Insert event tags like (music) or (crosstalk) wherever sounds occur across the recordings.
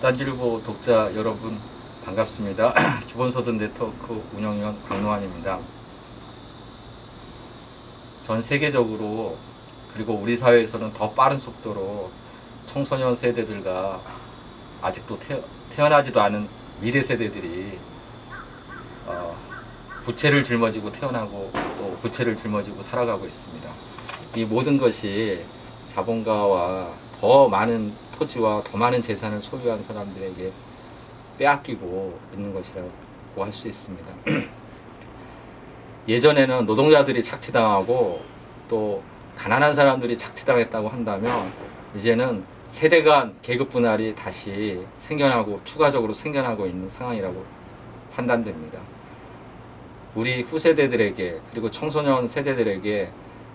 딴지일보 독자 여러분 반갑습니다. (clears throat) 기본소득 네트워크 운영위원 강노환입니다. 전 세계적으로 그리고 우리 사회에서는 더 빠른 속도로 청소년 세대들과 아직도 태어, 태어나지도 않은 미래 세대들이 어, 부채를 짊어지고 태어나고 또 부채를 짊어지고 살아가고 있습니다. 이 모든 것이 자본가와 더 많은 토지와 더 많은 재산을 소유한 사람들에게 빼앗기고 있는 것이라고 할 수 있습니다. (clears throat) 예전에는 노동자들이 착취당하고 또 가난한 사람들이 착취당했다고 한다면 이제는 세대 간 계급 분할이 다시 생겨나고 추가적으로 생겨나고 있는 상황이라고 판단됩니다. 우리 후세대들에게 그리고 청소년 세대들에게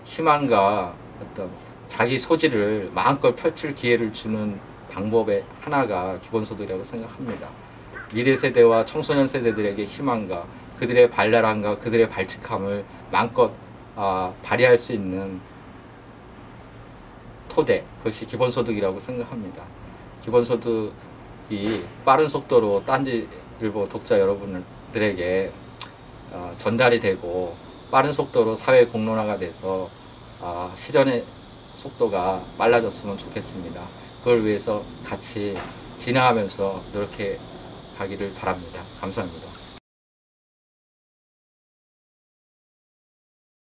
희망과 어떤 자기 소질을 마음껏 펼칠 기회를 주는 방법의 하나가 기본소득이라고 생각합니다. 미래 세대와 청소년 세대들에게 희망과 그들의 발랄함과 그들의 발칙함을 마음껏 아, 발휘할 수 있는 토대, 그것이 기본소득이라고 생각합니다. 기본소득이 빠른 속도로 딴지일보 독자 여러분들에게 어, 전달이 되고 빠른 속도로 사회 공론화가 돼서 어, 실현의 속도가 빨라졌으면 좋겠습니다. 그걸 위해서 같이 진행하면서 이렇게 가기를 바랍니다. 감사합니다.